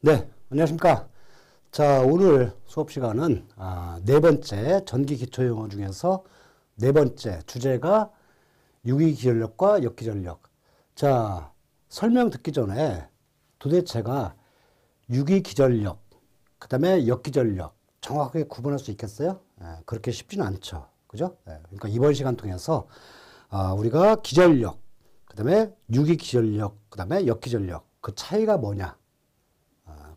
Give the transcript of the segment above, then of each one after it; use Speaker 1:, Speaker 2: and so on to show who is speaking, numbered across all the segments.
Speaker 1: 네, 안녕하십니까. 자, 오늘 수업 시간은 아, 네 번째 전기 기초 용어 중에서 네 번째 주제가 유기 기전력과 역기 전력. 자, 설명 듣기 전에 도대체가 유기 기전력, 그 다음에 역기 전력 정확하게 구분할 수 있겠어요? 예, 그렇게 쉽지는 않죠. 그죠? 예, 그러니까 이번 시간 통해서 아, 우리가 기전력, 그 다음에 유기 기전력, 그 다음에 역기 전력 그 차이가 뭐냐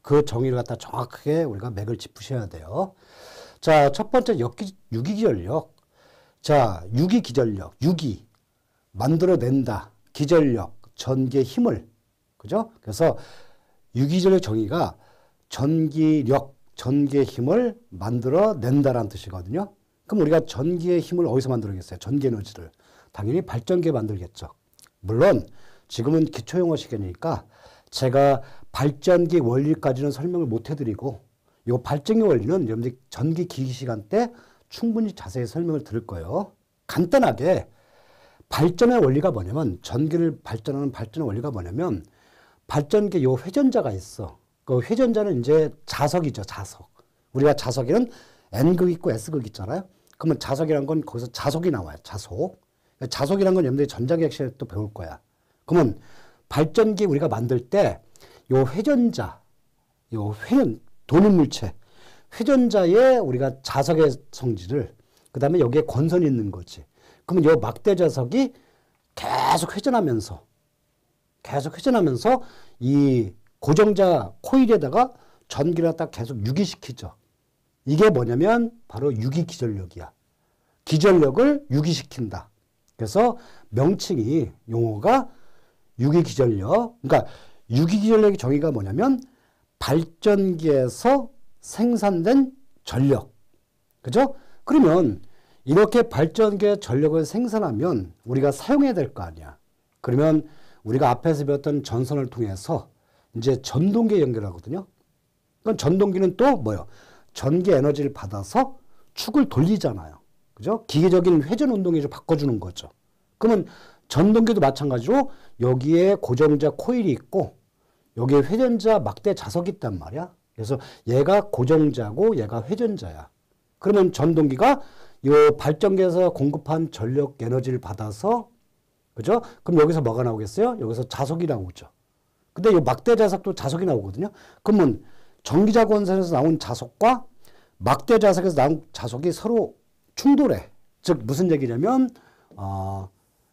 Speaker 1: 그 정의를 갖다 정확하게 우리가 맥을 짚으셔야 돼요. 자, 첫 번째 역기, 유기기전력. 자, 유기기전력, 유기. 만들어낸다. 기전력, 전기의 힘을. 그죠? 그래서 유기전력 정의가 전기력, 전기의 힘을 만들어낸다라는 뜻이거든요. 그럼 우리가 전기의 힘을 어디서 만들겠어요? 전기 에너지를. 당연히 발전기에 만들겠죠. 물론 지금은 기초용어 시간이니까 제가 발전기 원리까지는 설명을 못 해드리고 이 발전기 원리는 여러분들 전기 기기 시간 때 충분히 자세히 설명을 들을 거예요. 간단하게 발전의 원리가 뭐냐면 전기를 발전하는 발전의 원리가 뭐냐면 발전기 요 회전자가 있어. 그 회전자는 이제 자석이죠, 자석. 우리가 자석에는 N극 있고 S극 있잖아요. 그러면 자석이란 건 거기서 자석이 나와요, 자석. 자석이란 건 여러분들이 전자기학 시간에 또 배울 거야. 그러면 발전기 우리가 만들 때 요 회전자, 요 회전, 도는 물체, 회전자에 우리가 자석의 성질을, 그 다음에 여기에 권선이 있는 거지. 그러면 요 막대 자석이 계속 회전하면서, 계속 회전하면서 이 고정자 코일에다가 전기를 갖다 계속 유기시키죠. 이게 뭐냐면 바로 유기 기전력이야. 기전력을 유기시킨다. 그래서 명칭이 용어가 유기 기전력. 그러니까 유기기전력의 정의가 뭐냐면 발전기에서 생산된 전력. 그죠? 그러면 이렇게 발전기의 전력을 생산하면 우리가 사용해야 될 거 아니야. 그러면 우리가 앞에서 배웠던 전선을 통해서 이제 전동기에 연결하거든요. 그럼 전동기는 또 뭐요? 전기 에너지를 받아서 축을 돌리잖아요. 그죠? 기계적인 회전 운동에 바꿔주는 거죠. 그러면 전동기도 마찬가지로 여기에 고정자 코일이 있고 여기에 회전자 막대 자석이 있단 말이야. 그래서 얘가 고정자고 얘가 회전자야. 그러면 전동기가 이 발전기에서 공급한 전력 에너지를 받아서 그죠? 그럼 여기서 뭐가 나오겠어요? 여기서 자석이 나오죠. 근데 이 막대 자석도 자석이 나오거든요. 그러면 전기자 권선에서 나온 자석과 막대 자석에서 나온 자석이 서로 충돌해. 즉 무슨 얘기냐면 어,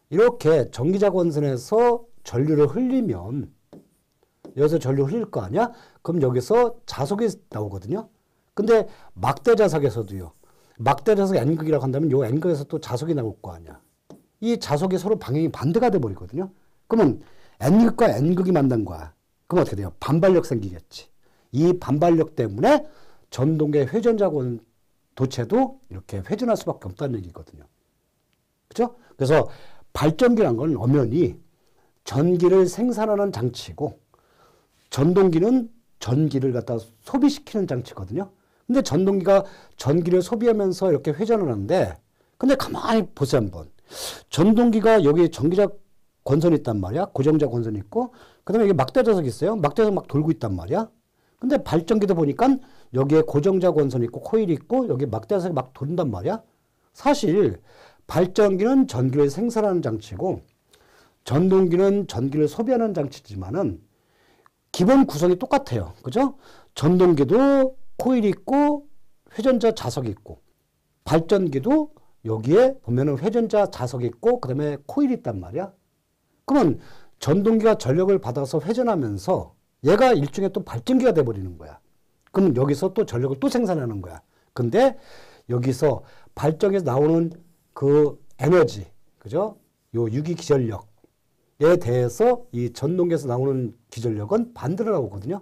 Speaker 1: 이렇게 전기자 권선에서 전류를 흘리면 여기서 전류 흘릴 거 아니야? 그럼 여기서 자석이 나오거든요. 근데 막대 자석에서도요. 막대 자석 N극이라고 한다면 요 N극에서 또 자석이 나올 거 아니야. 이 자석이 서로 방향이 반대가 돼 버리거든요. 그러면 N극과 N극이 만난 거야. 그럼 어떻게 돼요? 반발력 생기겠지. 이 반발력 때문에 전동계 회전자권 도체도 이렇게 회전할 수밖에 없다는 얘기거든요. 그죠? 그래서 발전기란 건 엄연히 전기를 생산하는 장치고 전동기는 전기를 갖다 소비시키는 장치거든요. 근데 전동기가 전기를 소비하면서 이렇게 회전을 하는데 근데 가만히 보세요 한번. 전동기가 여기 전기자 권선이 있단 말이야. 고정자 권선이 있고 그다음에 여기 막대 자석이 있어요. 막대 자석 막 돌고 있단 말이야. 근데 발전기도 보니까 여기에 고정자 권선이 있고 코일이 있고 여기 막대 자석이 막 돈단 말이야. 사실 발전기는 전기를 생산하는 장치고 전동기는 전기를 소비하는 장치지만은 기본 구성이 똑같아요. 그죠? 전동기도 코일이 있고 회전자 자석이 있고 발전기도 여기에 보면은 회전자 자석이 있고 그다음에 코일이 있단 말이야. 그러면 전동기가 전력을 받아서 회전하면서 얘가 일종의 또 발전기가 돼 버리는 거야. 그러면 여기서 또 전력을 또 생산하는 거야. 근데 여기서 발전에서 나오는 그 에너지, 그죠? 요 유기 기전력 에 대해서 이 전동기에서 나오는 기전력은 반대로 나오거든요.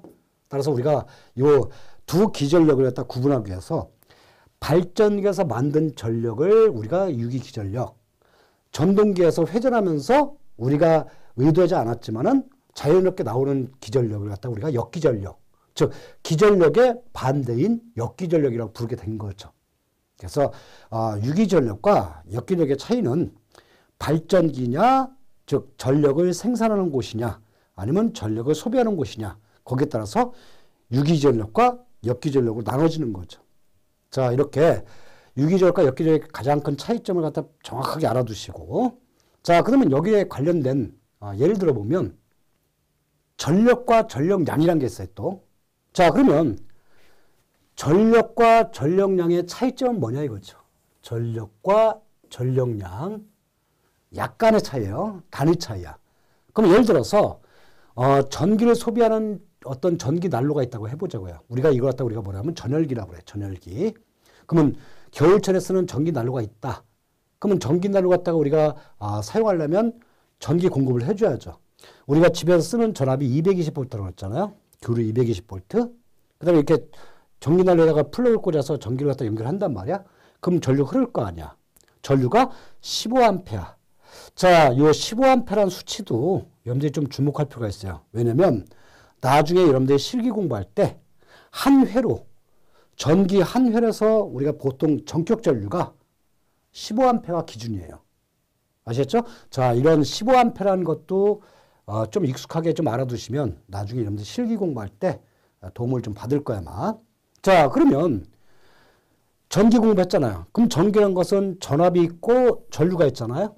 Speaker 1: 따라서 우리가 요 두 기전력을 갖다 구분하기 위해서 발전기에서 만든 전력을 우리가 유기 기전력, 전동기에서 회전하면서 우리가 의도하지 않았지만은 자연스럽게 나오는 기전력을 갖다 우리가 역기전력, 즉 기전력의 반대인 역기전력이라고 부르게 된 거죠. 그래서 어, 유기전력과 역기력의 차이는 발전기냐, 즉 전력을 생산하는 곳이냐, 아니면 전력을 소비하는 곳이냐, 거기에 따라서 유기전력과 역기전력으로 나눠지는 거죠. 자, 이렇게 유기전력과 역기전력의 가장 큰 차이점을 갖다 정확하게 알아두시고 자, 그러면 여기에 관련된 아, 예를 들어 보면 전력과 전력량이라는 게 있어요, 또. 자, 그러면 전력과 전력량의 차이점은 뭐냐 이거죠. 전력과 전력량 약간의 차이예요. 단위 차이야. 그럼 예를 들어서 어, 전기를 소비하는 어떤 전기 난로가 있다고 해보자고요. 우리가 이걸 갖다 우리가 뭐냐면 전열기라고 그래. 전열기. 그러면 겨울철에 쓰는 전기 난로가 있다. 그러면 전기 난로 갖다가 우리가 아, 사용하려면 전기 공급을 해줘야죠. 우리가 집에서 쓰는 전압이 220V라고 했잖아요. 교류 220V. 그 다음에 이렇게 전기 난로에다가 플러그를 꽂아서 전기를 갖다 연결한단 말이야. 그럼 전류 흐를 거 아니야. 전류가 15A. 자, 이 15A라는 수치도 여러분들이 좀 주목할 필요가 있어요. 왜냐면 나중에 여러분들이 실기 공부할 때 한 회로 전기 한 회에서 우리가 보통 정격 전류가 15A가 기준이에요. 아시겠죠? 자, 이런 15A라는 것도 어, 좀 익숙하게 좀 알아두시면 나중에 여러분들 실기 공부할 때 도움을 좀 받을 거야, 아마. 자, 그러면 전기 공부했잖아요. 그럼 전기란 것은 전압이 있고 전류가 있잖아요.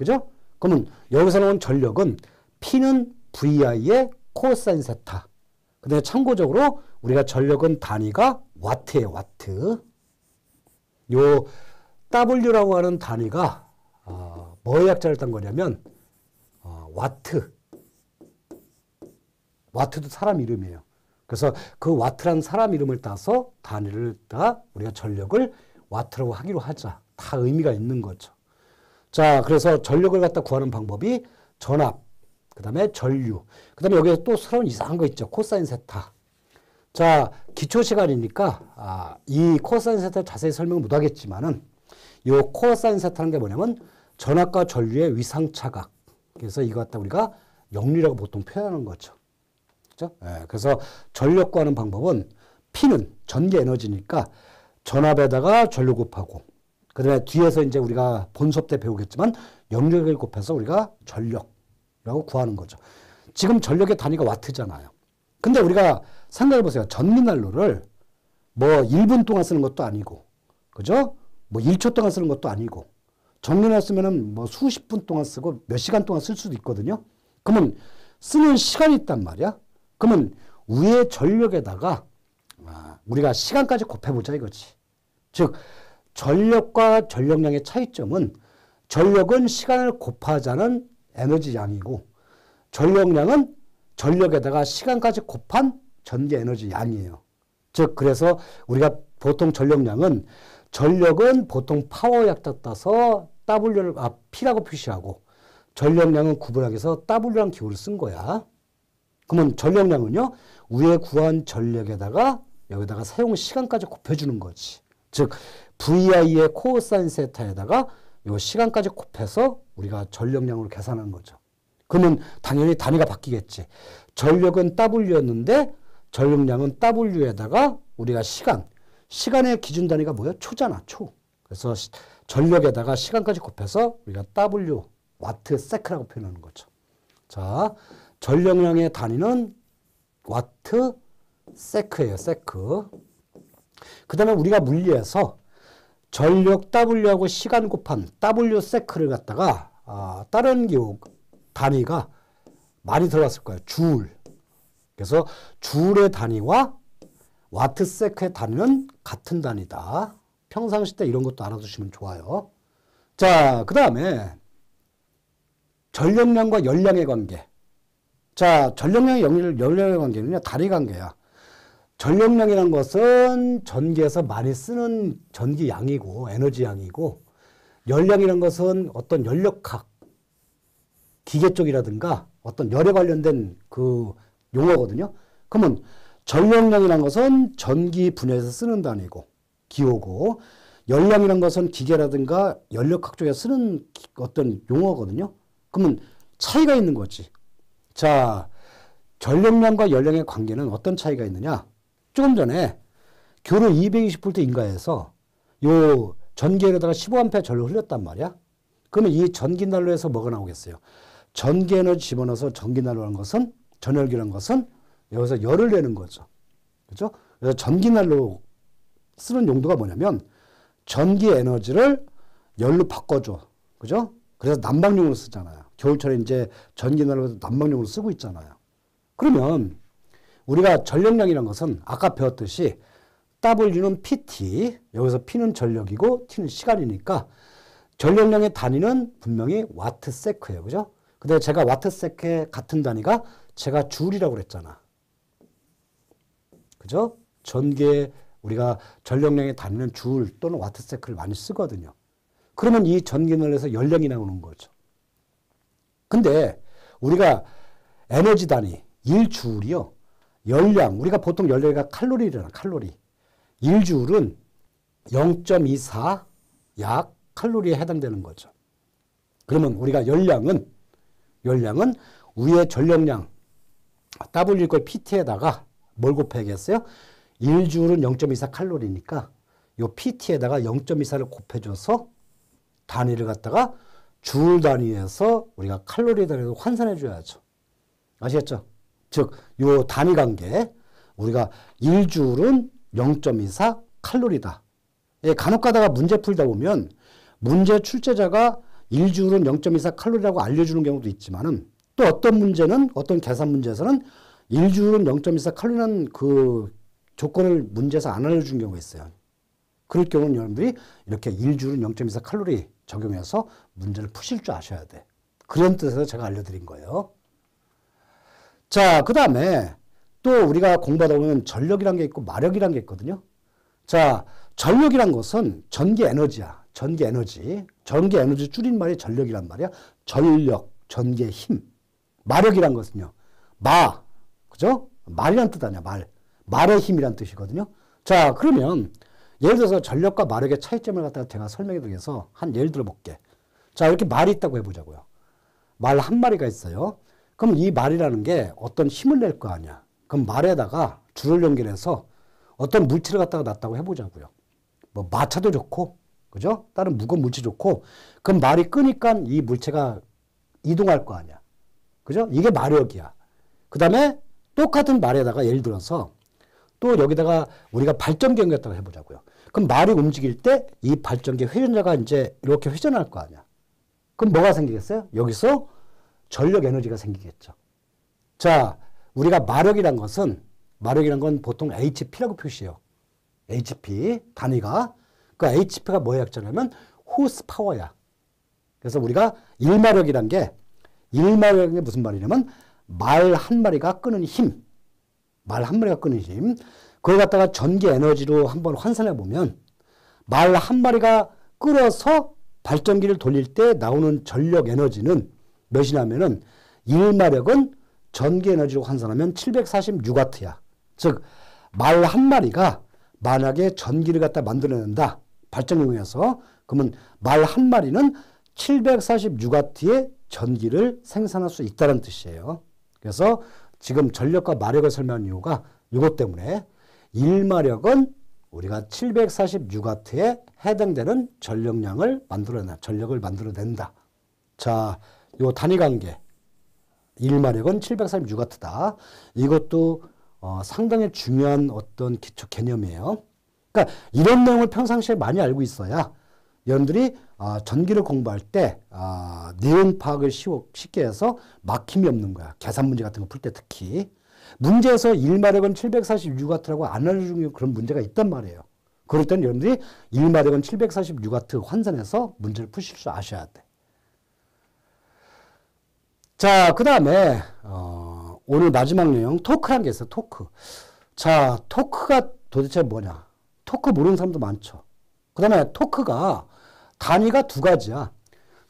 Speaker 1: 그죠? 그러면 여기서 나온 전력은 P는 VI의 코사인 세타. 근데 참고적으로 우리가 전력은 단위가 와트예요, 와트. 요 W라고 하는 단위가 어, 뭐의 약자를 딴 거냐면 어, 와트. 와트도 사람 이름이에요. 그래서 그 와트라는 사람 이름을 따서 단위를 따 우리가 전력을 와트라고 하기로 하자. 다 의미가 있는 거죠. 자, 그래서 전력을 갖다 구하는 방법이 전압, 그 다음에 전류, 그 다음에 여기에 또 새로운 이상한 거 있죠. 코사인 세타. 자, 기초 시간이니까 아, 이 코사인 세타 자세히 설명 못 하겠지만은 이 코사인 세타는 게 뭐냐면 전압과 전류의 위상차각. 그래서 이거 갖다 우리가 영리라고 보통 표현하는 거죠. 그죠? 예, 그래서 전력 구하는 방법은 P는 전기 에너지니까 전압에다가 전류 곱하고 그 다음에 뒤에서 이제 우리가 본 수업 때 배우겠지만 영력을 곱해서 우리가 전력이라고 구하는 거죠. 지금 전력의 단위가 와트잖아요. 근데 우리가 생각해 보세요. 전기난로를 뭐 1분 동안 쓰는 것도 아니고, 그죠? 뭐 1초 동안 쓰는 것도 아니고, 전기난로 쓰면은 뭐 수십 분 동안 쓰고 몇 시간 동안 쓸 수도 있거든요. 그러면 쓰는 시간이 있단 말이야. 그러면 위에 전력에다가 아, 우리가 시간까지 곱해보자 이거지. 즉 전력과 전력량의 차이점은 전력은 시간을 곱하자는 에너지 양이고 전력량은 전력에다가 시간까지 곱한 전기 에너지 양이에요. 즉 그래서 우리가 보통 전력량은 전력은 보통 파워 약자 따서 W를 아 P라고 표시하고 전력량은 구분하기 위해서 W라는 기호를 쓴 거야. 그러면 전력량은요, 위에 구한 전력에다가 여기다가 사용 시간까지 곱해주는 거지. 즉, VI의 코사인 세타에다가 요 시간까지 곱해서 우리가 전력량으로 계산하는 거죠. 그러면 당연히 단위가 바뀌겠지. 전력은 W였는데 전력량은 W에다가 우리가 시간, 시간의 기준 단위가 뭐야? 초잖아, 초. 그래서 전력에다가 시간까지 곱해서 우리가 W, 와트, 세크라고 표현하는 거죠. 자, 전력량의 단위는 와트 세크예요. 세크. 그 다음에 우리가 물리에서 전력 W하고 시간 곱한 W 세크를 갖다가 아, 다른 기호 단위가 많이 들어갔을 거예요. 줄. 그래서 줄의 단위와 와트 세크의 단위는 같은 단위다. 평상시 때 이런 것도 알아두시면 좋아요. 자, 그 다음에 전력량과 열량의 관계. 자, 전력량의 열량의 관계는요, 다리 관계야. 전력량이란 것은 전기에서 많이 쓰는 전기 양이고, 에너지 양이고, 열량이란 것은 어떤 연력학, 기계 쪽이라든가 어떤 열에 관련된 그 용어거든요. 그러면 전력량이란 것은 전기 분야에서 쓰는 단위고, 기호고, 열량이란 것은 기계라든가 연력학 쪽에 쓰는 어떤 용어거든요. 그러면 차이가 있는 거지. 자, 전력량과 열량의 관계는 어떤 차이가 있느냐? 조금 전에 교류 220V 인가에서 요 전기에다가 15A 전류 흘렸단 말이야. 그러면 이 전기난로에서 뭐가 나오겠어요? 전기 에너지 집어넣어서 전기난로라는 것은 전열기라는 것은 여기서 열을 내는 거죠. 그죠? 그래서 전기난로 쓰는 용도가 뭐냐면 전기 에너지를 열로 바꿔줘. 그죠? 그래서 난방용으로 쓰잖아요. 겨울철에 이제 전기난로 난방용으로 쓰고 있잖아요. 그러면 우리가 전력량이라는 것은 아까 배웠듯이 W는 PT, 여기서 P는 전력이고 T는 시간이니까 전력량의 단위는 분명히 와트 세크예요. 그죠? 근데 제가 와트 세크의 같은 단위가 제가 줄이라고 그랬잖아. 그죠? 전기의 우리가 전력량의 단위는 줄 또는 와트 세크를 많이 쓰거든요. 그러면 이 전기널에서 연령이 나오는 거죠. 근데 우리가 에너지 단위 1줄이요. 열량, 우리가 보통 열량이 칼로리잖아, 칼로리. 1줄은 0.24 약 칼로리에 해당되는 거죠. 그러면 우리가 열량은 열량은 위의 전력량 W 이퀄 PT에다가 뭘 곱해야겠어요? 1줄은 0.24 칼로리니까 요 PT에다가 0.24를 곱해줘서 단위를 갖다가 줄 단위에서 우리가 칼로리 단위로 환산해 줘야죠. 아시겠죠? 즉, 요 단위 관계 우리가 1줄은 0.24 칼로리다. 예, 간혹 가다가 문제 풀다 보면 문제 출제자가 1줄은 0.24 칼로리라고 알려주는 경우도 있지만은 또 어떤 문제는 어떤 계산 문제에서는 1줄은 0.24 칼로리는 그 조건을 문제에서 안 알려준 경우가 있어요. 그럴 경우는 여러분들이 이렇게 1줄은 0.24 칼로리 적용해서 문제를 푸실 줄 아셔야 돼. 그런 뜻에서 제가 알려드린 거예요. 자, 그 다음에 또 우리가 공부하다 보면 전력이란 게 있고 마력이란 게 있거든요. 자, 전력이란 것은 전기 에너지야. 전기 에너지. 전기 에너지 줄인 말이 전력이란 말이야. 전력, 전기의 힘. 마력이란 것은요. 마, 그죠? 말이란 뜻 아니야, 말. 말의 힘이란 뜻이거든요. 자, 그러면 예를 들어서 전력과 마력의 차이점을 갖다가 제가 설명해 위해서 한 예를 들어 볼게. 자, 이렇게 말이 있다고 해보자고요. 말 한 마리가 있어요. 그럼 이 말이라는 게 어떤 힘을 낼 거 아니야. 그럼 말에다가 줄을 연결해서 어떤 물체를 갖다가 놨다고 해보자고요. 뭐 마차도 좋고, 그죠? 다른 무거운 물체 좋고, 그럼 말이 끄니까 이 물체가 이동할 거 아니야. 그죠? 이게 마력이야. 그 다음에 똑같은 말에다가 예를 들어서 또 여기다가 우리가 발전기 연결했다고 해보자고요. 그럼 말이 움직일 때 이 발전기 회전자가 이제 이렇게 회전할 거 아니야. 그럼 뭐가 생기겠어요? 여기서 전력 에너지가 생기겠죠. 자, 우리가 마력이란 것은 마력이란 건 보통 HP라고 표시해요. HP 단위가 그 HP가 뭐의 약자냐면 호스 파워야. 그래서 우리가 일마력이란 게 일마력이 게 무슨 말이냐면 말 한 마리가 끄는 힘. 말 한 마리가 끄는 힘. 그걸 갖다가 전기 에너지로 한번 환산해 보면 말 한 마리가 끌어서 발전기를 돌릴 때 나오는 전력 에너지는 몇이냐면은 1마력은 전기 에너지로 환산하면 746와트야. 즉, 말 한 마리가 만약에 전기를 갖다 만들어낸다. 발전용에서. 그러면 말 한 마리는 746와트의 전기를 생산할 수 있다는 뜻이에요. 그래서 지금 전력과 마력을 설명한 이유가 이것 때문에 1마력은 우리가 746와트에 해당되는 전력량을 만들어낸다. 전력을 만들어낸다. 자, 요 단위 관계. 1마력은 746와트다. 이것도 어, 상당히 중요한 어떤 기초 개념이에요. 그러니까 이런 내용을 평상시에 많이 알고 있어야 여러분들이 어, 전기를 공부할 때 어, 내용 파악을 쉬워, 쉽게 해서 막힘이 없는 거야. 계산 문제 같은 거 풀 때 특히. 문제에서 1마력은 746와트라고 안 알려주는 그런 문제가 있단 말이에요. 그럴 때는 여러분들이 1마력은 746와트 환산해서 문제를 푸실 줄 아셔야 돼. 자, 그 다음에, 어, 오늘 마지막 내용, 토크란 게 있어요, 토크. 자, 토크가 도대체 뭐냐? 토크 모르는 사람도 많죠. 그 다음에 토크가 단위가 두 가지야.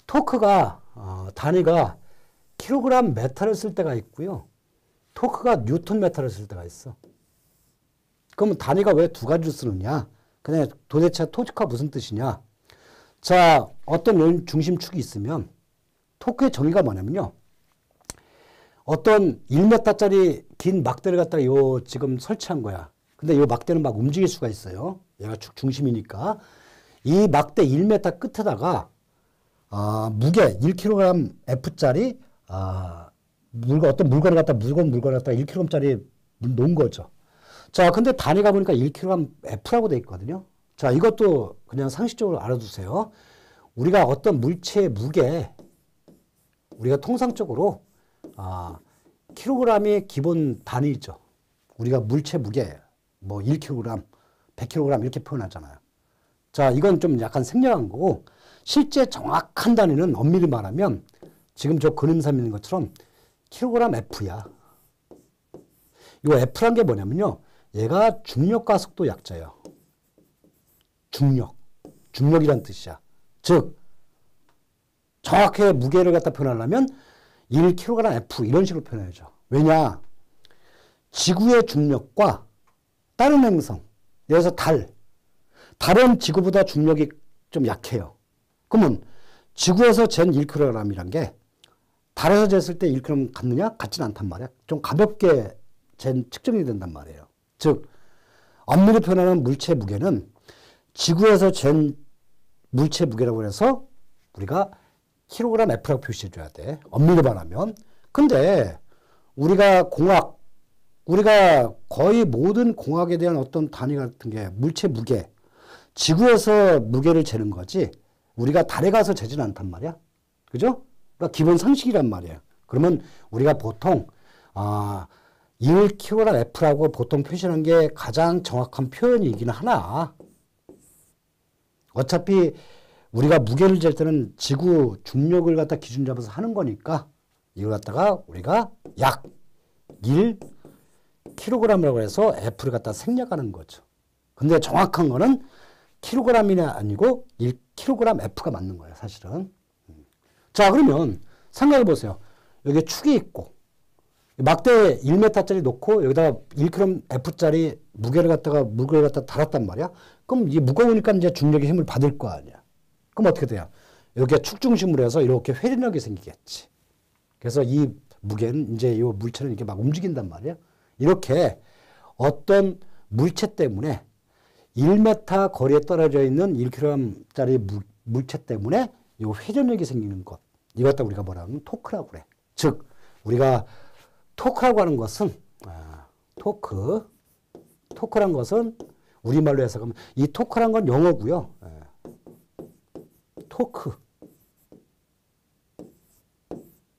Speaker 1: 토크가, 어, 단위가 킬로그램 메타를 쓸 때가 있고요. 토크가 뉴턴 메타를 쓸 때가 있어. 그러면 단위가 왜 두 가지를 쓰느냐? 그냥 도대체 토크가 무슨 뜻이냐? 자, 어떤 중심축이 있으면 토크의 정의가 뭐냐면요. 어떤 1m짜리 긴 막대를 갖다가 요 지금 설치한 거야. 근데 요 막대는 막 움직일 수가 있어요. 얘가 축 중심이니까. 이 막대 1m 끝에다가 아, 무게 1kg F짜리 아, 물건 어떤 물건을 갖다 무거운 물건을 갖다 1kg짜리 놓은 거죠. 자, 근데 단위가 보니까 1kg F라고 돼 있거든요. 자, 이것도 그냥 상식적으로 알아두세요. 우리가 어떤 물체의 무게, 우리가 통상적으로, 아, 킬로그램이 기본 단위죠. 우리가 물체 무게, 뭐 1kg, 100kg 이렇게 표현하잖아요. 자, 이건 좀 약간 생략한 거고, 실제 정확한 단위는 엄밀히 말하면, 지금 저 그림상 있는 것처럼, 킬로그램 F야. 이 F란 게 뭐냐면요. 얘가 중력과 속도 약자예요. 중력. 중력이란 뜻이야. 즉, 정확하게 무게를 갖다 표현하려면 1kg F 이런 식으로 표현해야죠. 왜냐? 지구의 중력과 다른 행성, 예를 들어서 달. 달은 지구보다 중력이 좀 약해요. 그러면 지구에서 잰 1kg이란 게 달에서 쟀을 때 1kg 같느냐? 같지는 않단 말이야. 좀 가볍게 잰 측정이 된단 말이에요. 즉 엄밀히 표현하는 물체 무게는 지구에서 잰 물체 무게라고 해서 우리가 킬로그램 F라고 표시해 줘야 돼. 엄밀히 말하면. 근데 우리가 공학 우리가 거의 모든 공학에 대한 어떤 단위 같은 게 물체 무게 지구에서 무게를 재는 거지 우리가 달에 가서 재지는 않단 말이야. 그죠? 그러니까 기본 상식이란 말이야. 그러면 우리가 보통 아 1kg랑 F라고 보통 표시하는 게 가장 정확한 표현이긴 하나. 어차피 우리가 무게를 잴 때는 지구 중력을 갖다 기준 잡아서 하는 거니까 이걸 갖다가 우리가 약 1kg이라고 해서 F를 갖다 생략하는 거죠. 근데 정확한 거는 킬로그램이 아니고 1kg F가 맞는 거예요, 사실은. 자, 그러면 생각해 보세요. 여기 축이 있고 막대 1m짜리 놓고 여기다가 1kg F짜리 무게를 갖다가 무게를 갖다 달았단 말이야. 그럼 이게 무거우니까 이제 중력의 힘을 받을 거 아니야. 그럼 어떻게 돼요? 여기가 축 중심으로 해서 이렇게 회전력이 생기겠지. 그래서 이 무게는 이제 이 물체는 이렇게 막 움직인단 말이야. 이렇게 어떤 물체 때문에 1m 거리에 떨어져 있는 1kg짜리 무, 물체 때문에 이 회전력이 생기는 것. 이것도 우리가 뭐라 하면 토크라고 그래. 즉, 우리가 토크라고 하는 것은 아, 토크 토크란 것은 우리말로 해석하면 이 토크란 건 영어고요. 예. 토크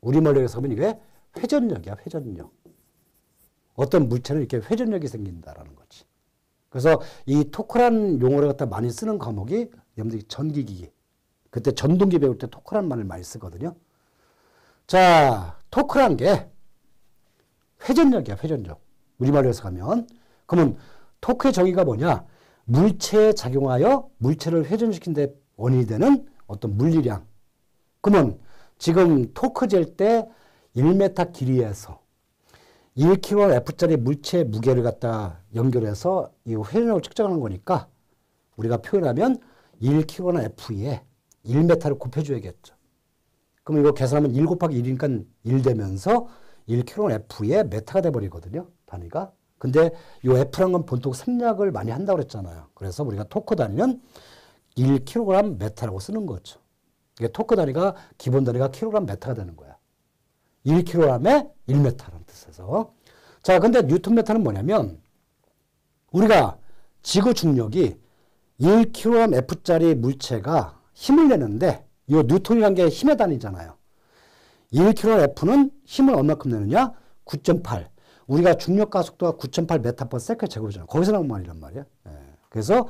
Speaker 1: 우리말로 해석하면 이게 회전력이야 회전력. 어떤 물체는 이렇게 회전력이 생긴다라는 거지. 그래서 이 토크란 용어를 갖다 많이 쓰는 과목이 여러분들이 전기기기. 그때 전동기 배울 때 토크란 말을 많이 쓰거든요. 자, 토크란 게 회전력이야, 회전력. 우리말로 해서 가면. 그러면 토크의 정의가 뭐냐? 물체에 작용하여 물체를 회전시킨 데 원인이 되는 어떤 물리량. 그러면 지금 토크 잴 때 1m 길이에서 1kg F짜리 물체 무게를 갖다 연결해서 이 회전력을 측정하는 거니까 우리가 표현하면 1kg나 F에 1m를 곱해줘야겠죠. 그럼 이거 계산하면 1 곱하기 1이니까 1 되면서 1kg F의 메타가 돼버리거든요. 단위가. 근데 이 F란 건 보통 생략을 많이 한다고 그랬잖아요. 그래서 우리가 토크 단위는 1kg 메타라고 쓰는 거죠. 이게 토크 단위가 기본 단위가 킬로그램 메타가 되는 거야. 1kg에 1메타라는 뜻에서. 자, 근데 뉴턴 메타는 뭐냐면 우리가 지구 중력이 1kg F짜리 물체가 힘을 내는데 이 뉴턴이라는 게 힘의 단위잖아요. 1kgF는 힘을 얼마큼 내느냐? 9.8. 우리가 중력 가속도가 9.8m/s 제곱이잖아. 거기서 나온 말이란 말이야. 예. 그래서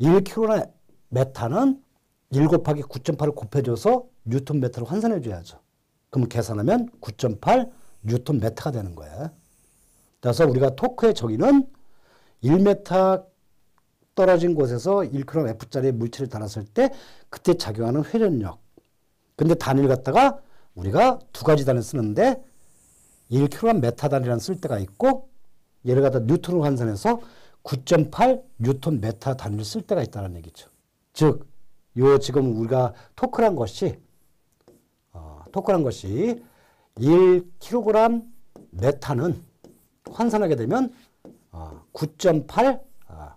Speaker 1: 1kg 메타는 1 곱하기 9.8을 곱해줘서 뉴턴 메타로 환산해 줘야죠. 그럼 계산하면 9.8 뉴턴 메타가 되는 거야. 그래서 우리가 토크의 정의는 1m 떨어진 곳에서 1kg F짜리 물체를 달았을 때 그때 작용하는 회전력. 근데 단위를 갖다가 우리가 두 가지 단위를 쓰는데 1kg 메타 단위라는 쓸 때가 있고 얘를 갖다 뉴턴으로 환산해서 9.8 뉴턴 메타 단위를 쓸 때가 있다는 얘기죠. 즉, 요 지금 우리가 토크란 것이 어, 토크란 것이 1kg 메타는 환산하게 되면 어, 9.8 어,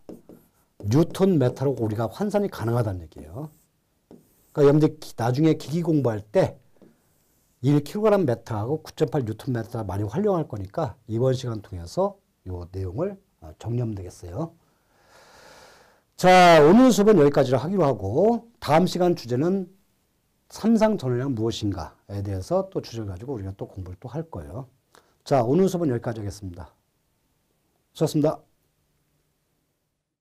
Speaker 1: 뉴턴 메타로 우리가 환산이 가능하다는 얘기예요. 그러니까 여러분들 나중에 기기 공부할 때 1kg 메타하고 9.8 뉴턴 메타 많이 활용할 거니까 이번 시간 통해서 요 내용을 어, 정리하면 되겠어요. 자, 오늘 수업은 여기까지로 하기로 하고 다음 시간 주제는 삼상 전원이란 무엇인가에 대해서 또 주제를 가지고 우리가 또 공부를 또 할 거예요. 자, 오늘 수업은 여기까지 하겠습니다. 수고하셨습니다.